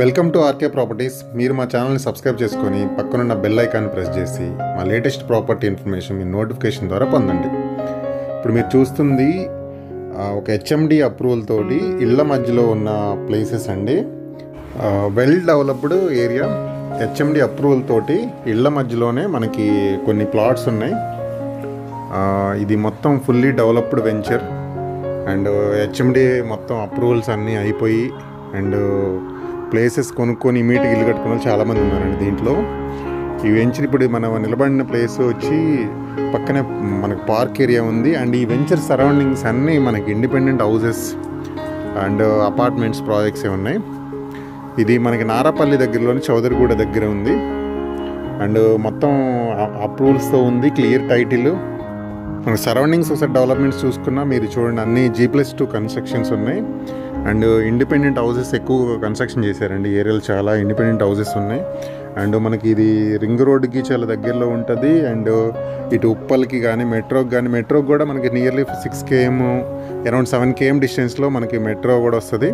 Welcome to RK properties. మీరు మా ఛానల్ని సబ్స్క్రైబ్ చేసుకొని పక్కనున్న బెల్ ఐకాన్ ప్రెస్ చేసి మా లేటెస్ట్ ప్రాపర్టీ ఇన్ఫర్మేషన్ మీ నోటిఫికేషన్ ద్వారా పొందండి. ఇప్పుడు మీరు చూస్తుంది ఒక హెచ్ఎండి అప్రూవల్ తోటి ఇళ్ళ మధ్యలో ఉన్న ప్లేసెస్ అండి. Well developed area. HMD approval తోటి ఇళ్ళ మధ్యలోనే మనకి కొన్ని ప్లాట్స్ ఉన్నాయి. ఇది మొత్తం fully developed venture and HMD మొత్తం అప్రూవల్స్ అన్నీ అయిపోయి అండ్ ప్లేసెస్ కొనుక్కొని ఇమీడియట్గా ఇల్లు కట్టుకున్న వాళ్ళు చాలామంది ఉన్నారండి దీంట్లో. ఈ వెంచర్ ఇప్పుడు మనం నిలబడిన ప్లేస్ వచ్చి పక్కనే మనకు పార్క్ ఏరియా ఉంది. అండ్ ఈ వెంచర్ సరౌండింగ్స్ అన్నీ మనకి independent houses and apartments projects ఉన్నాయి. ఇది మనకి నారాపల్లి దగ్గరలోని చౌదరిగూడ దగ్గర ఉంది. అండ్ మొత్తం అప్రూవల్స్తో ఉంది క్లియర్ టైటిల్ మన సరౌండింగ్స్ ఒకసారి డెవలప్మెంట్స్ చూసుకున్నా మీరు చూడండి అన్ని జీ ప్లస్ టూ కన్స్ట్రక్షన్స్ ఉన్నాయి. అండ్ ఇండిపెండెంట్ హౌసెస్ ఎక్కువ కన్స్ట్రక్షన్ చేశారండి. ఏరియాలో చాలా ఇండిపెండెంట్ హౌసెస్ ఉన్నాయి. అండ్ మనకి ఇది రింగ్ రోడ్కి చాలా దగ్గరలో ఉంటుంది. అండ్ ఇటు ఉప్పల్కి కానీ మెట్రోకి కానీ మెట్రోకి కూడా మనకి nearly six KM around seven KM డిస్టెన్స్లో మనకి మెట్రో కూడా వస్తుంది.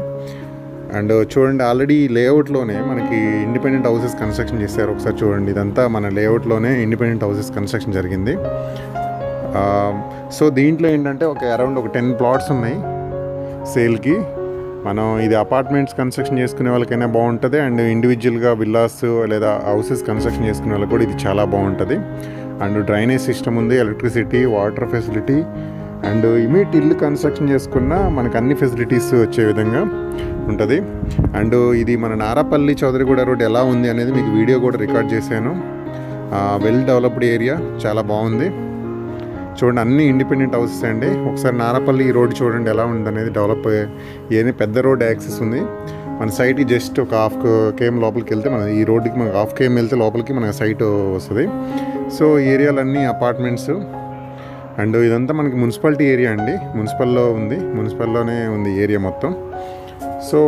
అండ్ చూడండి ఆల్రెడీ లేఅవుట్లోనే మనకి ఇండిపెండెంట్ హౌసెస్ కన్స్ట్రక్షన్ చేశారు. ఒకసారి చూడండి ఇదంతా మన లేఅవుట్లోనే ఇండిపెండెంట్ హౌసెస్ కన్స్ట్రక్షన్ జరిగింది. సో దీంట్లో ఏంటంటే ఒక అరౌండ్ ఒక టెన్ ప్లాట్స్ ఉన్నాయి సేల్కి. మనం ఇది అపార్ట్మెంట్స్ కన్స్ట్రక్షన్ చేసుకునే వాళ్ళకైనా బాగుంటుంది. అండ్ ఇండివిజువల్గా విల్లాస్ లేదా హౌసెస్ కన్స్ట్రక్షన్ చేసుకునే వాళ్ళకి కూడా ఇది చాలా బాగుంటుంది. అండ్ డ్రైనేజ్ సిస్టమ్ ఉంది electricity water facility and immediate ఇల్లు కన్స్ట్రక్షన్ చేసుకున్న మనకు అన్ని ఫెసిలిటీస్ వచ్చే విధంగా ఉంటుంది. అండ్ ఇది మన నారాపల్లి చౌదరిగూడ రోడ్ ఎలా ఉంది అనేది మీకు వీడియో కూడా రికార్డ్ చేశాను. వెల్ డెవలప్డ్ ఏరియా చాలా బాగుంది. చూడండి అన్ని ఇండిపెండెంట్ హౌసెస్ అండి. ఒకసారి నారాపల్లి రోడ్డు చూడండి ఎలా ఉంది అనేది డెవలప్ ఏది? పెద్ద రోడ్ యాక్సెస్ ఉంది. మన సైట్ జస్ట్ ఒక హాఫ్ కేఎం లోపలికి వెళ్తే మన ఈ రోడ్డుకి మనకి హాఫ్ కేఎం వెళ్తే లోపలికి మన సైట్ వస్తుంది. సో ఏరియాలన్నీ అపార్ట్మెంట్స్ అండ్ ఇదంతా మనకి మున్సిపాలిటీ ఏరియా అండి. మున్సిపల్లో ఉంది. మున్సిపల్లోనే ఉంది ఏరియా మొత్తం. సో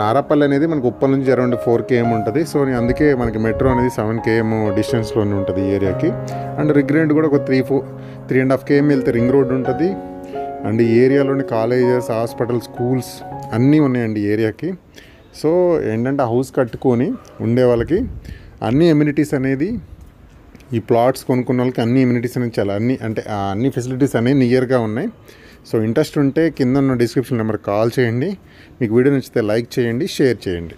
నారాపల్లి అనేది మనకు ఉప్పల్ నుంచి అరౌండ్ ఫోర్ కేఎం ఉంటుంది. సో అందుకే మనకి మెట్రో అనేది సెవెన్ కేఎం డిస్టెన్స్లోనే ఉంటుంది ఈ ఏరియాకి. అండ్ రింగ్ కూడా ఒక three four three and half KM వెళ్తే రింగ్ రోడ్ ఉంటుంది. అండ్ ఈ ఏరియాలోని కాలేజెస్ హాస్పిటల్ స్కూల్స్ అన్నీ ఉన్నాయండి ఏరియాకి. సో ఏంటంటే హౌస్ కట్టుకొని ఉండే వాళ్ళకి అన్ని ఎమ్యూనిటీస్ అనేది ఈ ప్లాట్స్ కొనుక్కున్న వాళ్ళకి అన్ని ఎమ్యూనిటీస్ అనేది చాలా అన్ని అంటే అన్ని ఫెసిలిటీస్ అనేవి నియర్గా ఉన్నాయి. సో ఇంట్రెస్ట్ ఉంటే కింద ఉన్న డిస్క్రిప్షన్ నెంబర్ కాల్ చేయండి. మీకు వీడియో నచ్చితే లైక్ చేయండి షేర్ చేయండి.